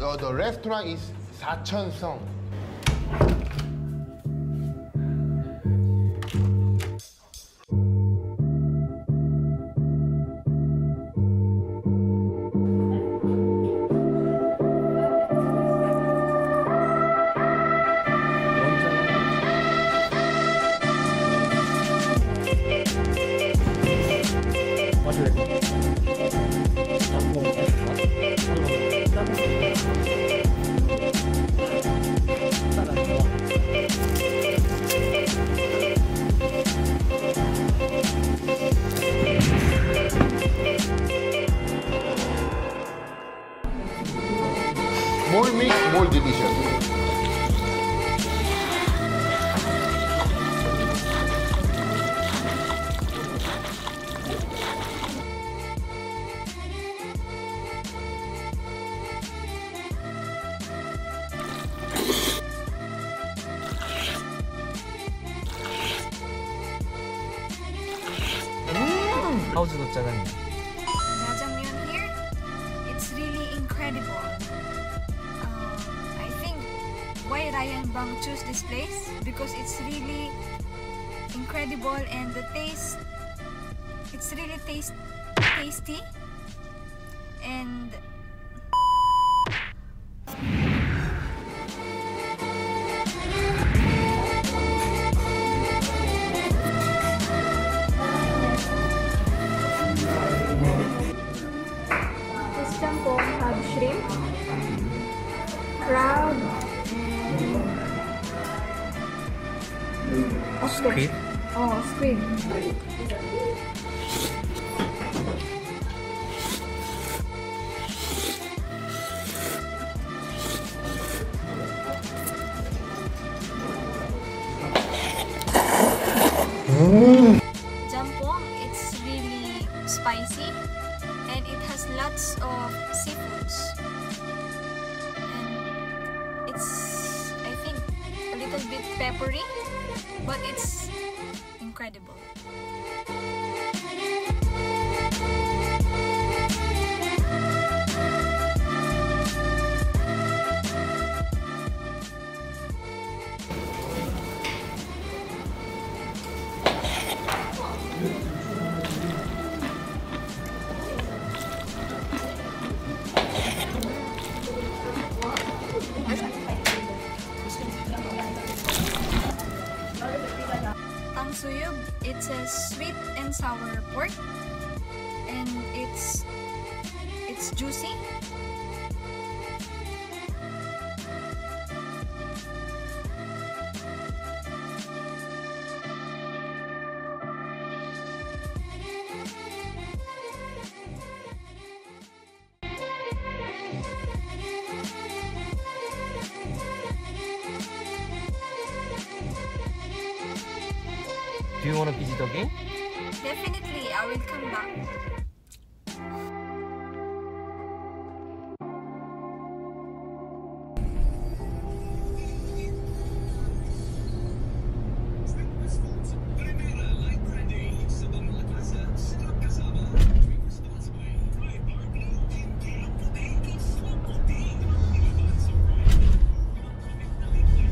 uh, the restaurant is 사 More mix, more delicious. 하우즈도 짜장면. Ryan Bang choose this place because it's really incredible and the taste, it's really taste tasty. And and Squid? Oh, squid. Jjampong, it's really spicy and it has lots of seafoods. And it's, I think, a little bit peppery, but it's incredible. Tangsuyuk, it's a sweet and sour pork, and it's it's juicy. Do you want to visit again? Definitely, I will come back.